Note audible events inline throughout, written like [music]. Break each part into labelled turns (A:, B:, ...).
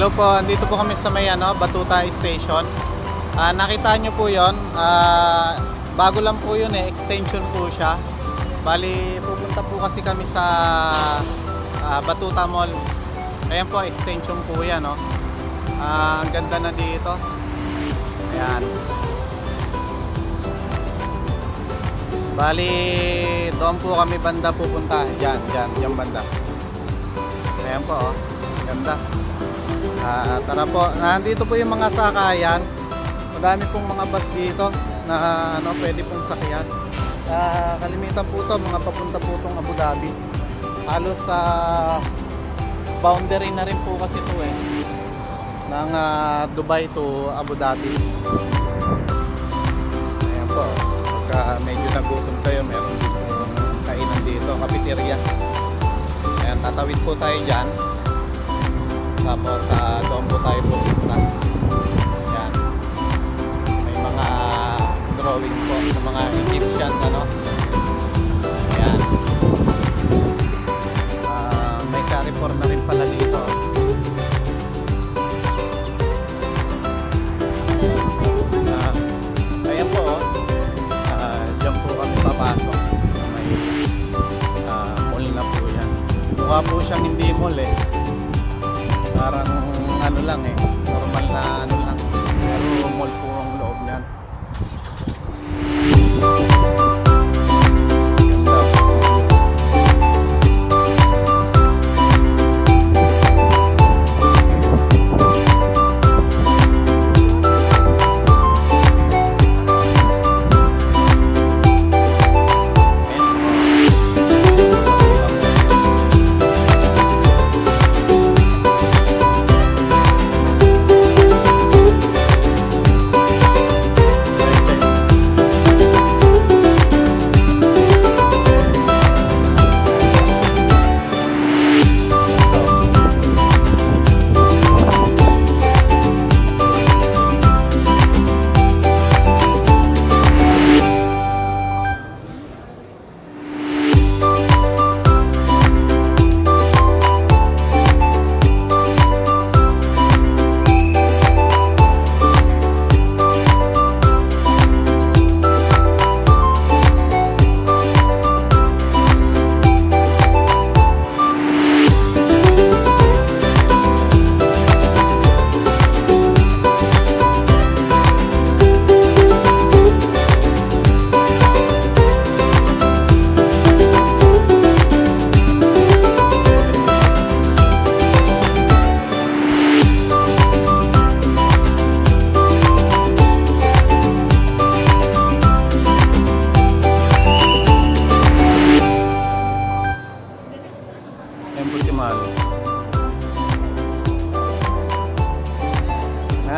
A: Hello po, andito po kami sa may ano, Batuta Station. Ah, nakita nyo po yon ah, bago lang po yun eh, extension po siya. Bali, pupunta po kasi kami sa ah, Batuta Mall. Ayan po, extension po yan. No? Ah, ang ganda na dito. Ayan. Bali, doon po kami banda pupunta. Diyan, diyan, diyan banda. Ayan po, oh. Ganda. Ah, tara po. Nandito po yung mga sakayan. Madami pong mga bus dito na ano, pwede pong sakyan. Ah, kalimitan po to mga papunta po tong Abu Dhabi. Halos sa boundary na rin po kasi to eh. Ng ah, Dubai to Abu Dhabi. Ayan po. Pagka medyo nagutom kayo, meron pong kainan dito, cafeteria. Ayan, tatawid po tayo dyan. Tapos sa doon po tayo pupunta. Yan. May mga drawing po sa mga Egyptian ano. Yan. Ah, may Carrefour na rin pala dito. Ah, ayan po oh. Ah, diyan po kami papasok. May ah, mall na po yan. Mukha po siyang hindi mall eh ano lang eh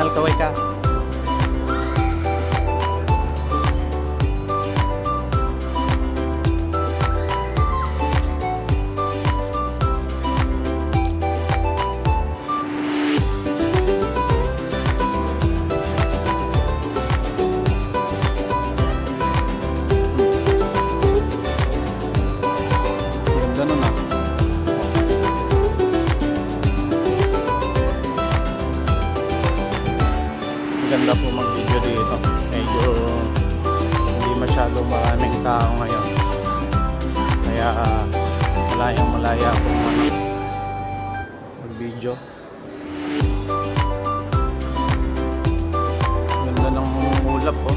A: canal Kawaika. Ganda po mag-video dito. Medyo hindi masyadong maraming tao ngayon. Kaya malayang malaya po ano, mag-video. Ganda ng ulap po.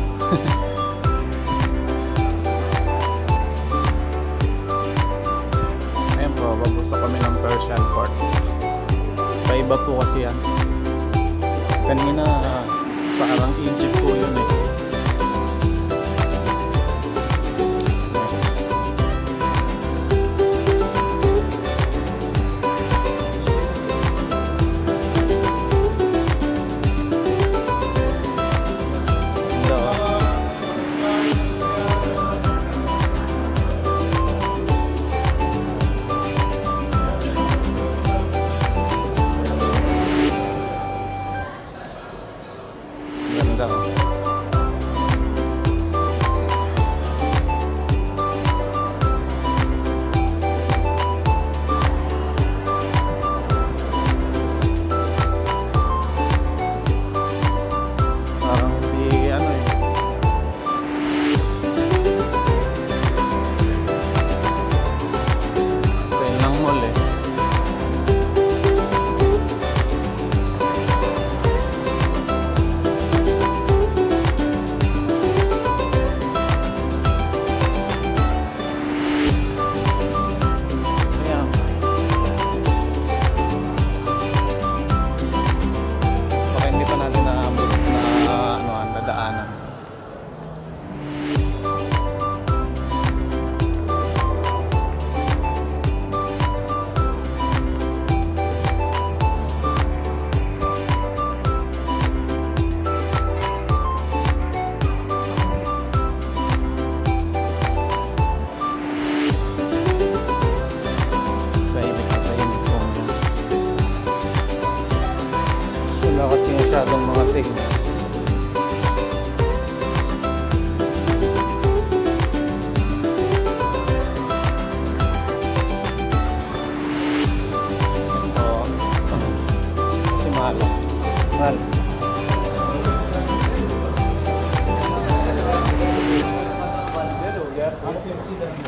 A: Po, babusok kami ng Persian Court. Paiba po kasi yan. Kanina, parang Egypt po yun eh. हाल हो गया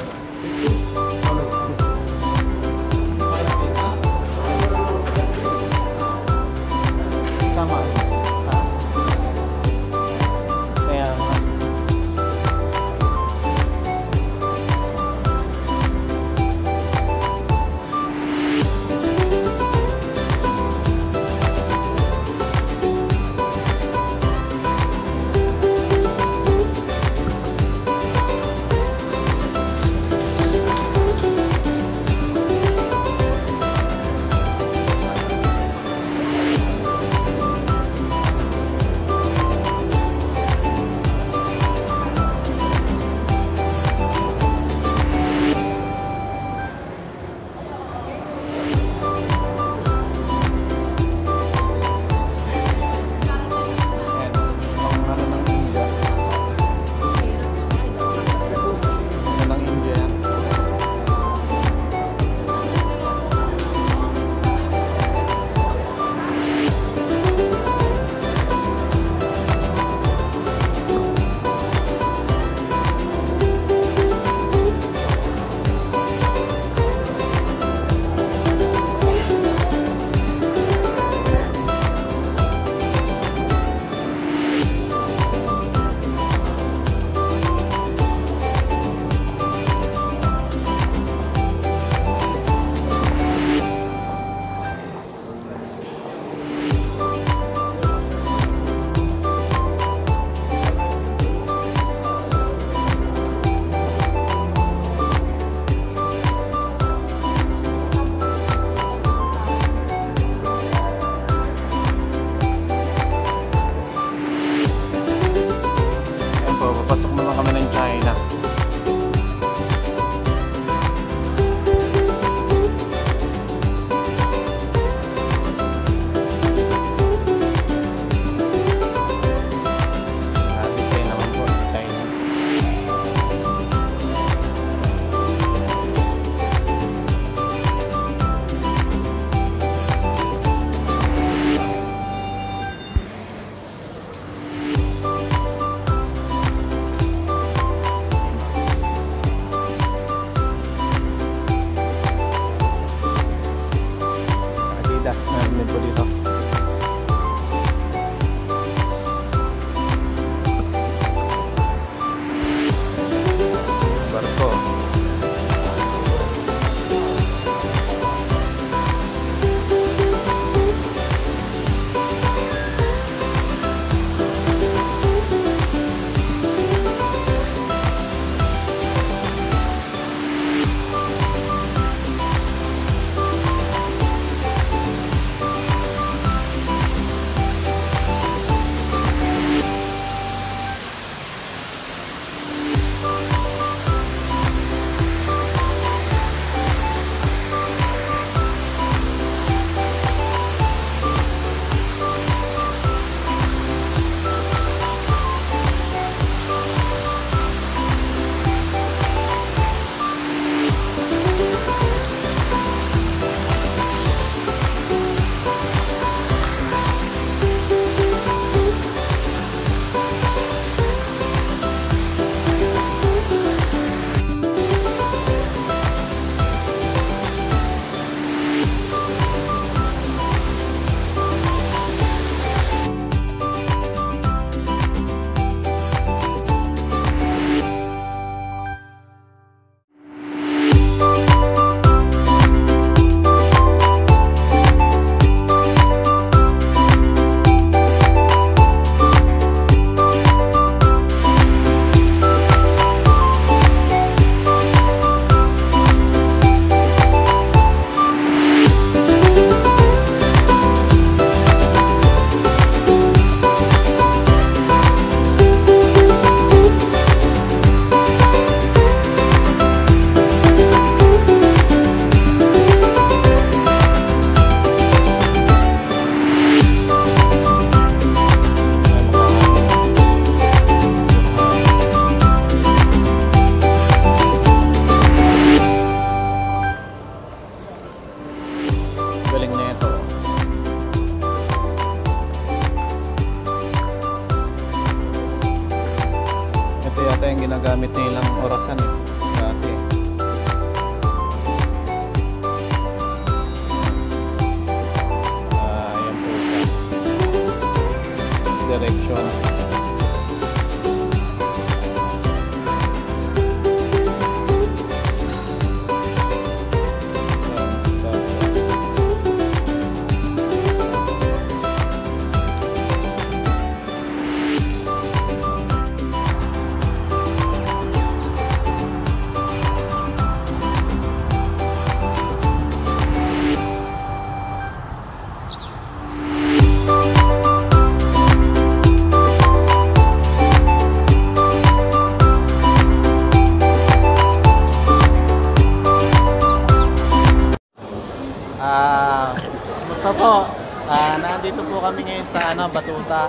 A: ano, Batuta,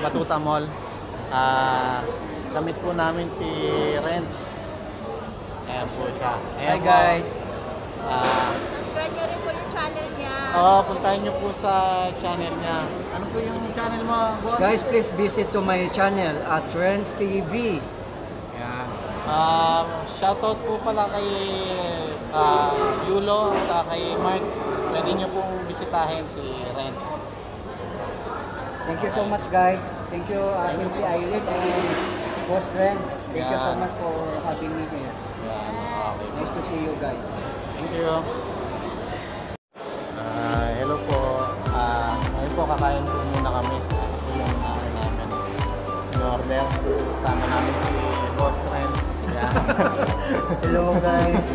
A: Batuta Mall. Ah, gamit po namin si Renz. Ayan po siya. Ayan
B: Hi
A: po.
B: guys.
A: Ah,
C: Subscribe nyo rin po yung channel niya.
A: oh, puntahan niyo po sa channel niya. Ano po yung channel mo, boss?
B: Guys, please visit to my channel at Trends TV.
A: Ayan. Ah, shoutout po pala kay ah, Yulo at kay Mark. Pwede niyo pong bisitahin si.
B: Thank you so much guys. Thank you uh, Simply Island and Boss Ren. Thank you so
A: Yeah.
B: much for having me here.
A: Okay.
B: Nice to see you guys.
A: Thank you. Ah, hello po. Ah, ngayon po kakain po muna kami. Ito yung ano namin. In-order. Kasama namin si Boss Renz. Yan. [laughs]
B: Hello guys.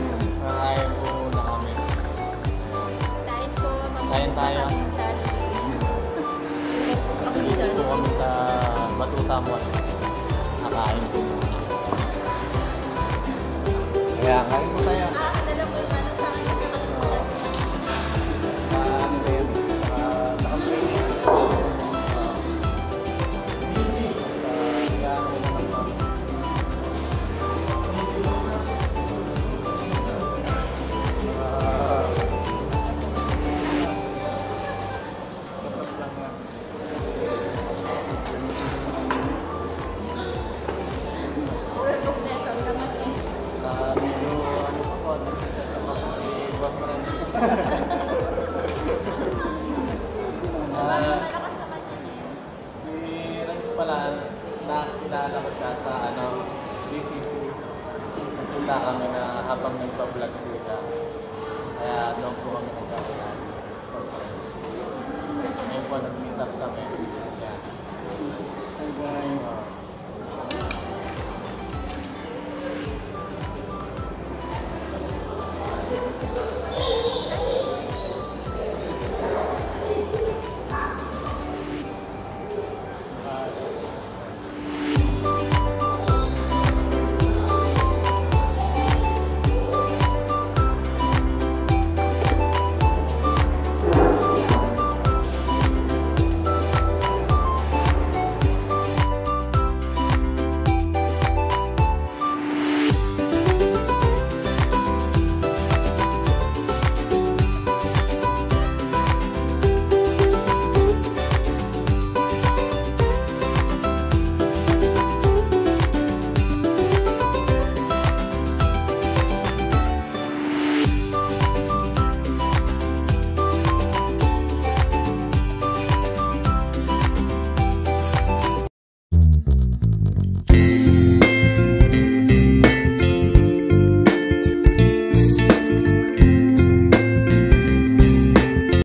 A: kakain po muna kami.
C: Kain po.
A: Kain tayo. Batuta. Kakain po muna. Kaya kain po tayo. Siya sa ano, BCC. Nagpunta kami na habang nagpa-vlog sila. Kaya doon po kami Renz. Ngayon po, nag-meet up kami. Yeah.
B: Hi guys.
A: Ah,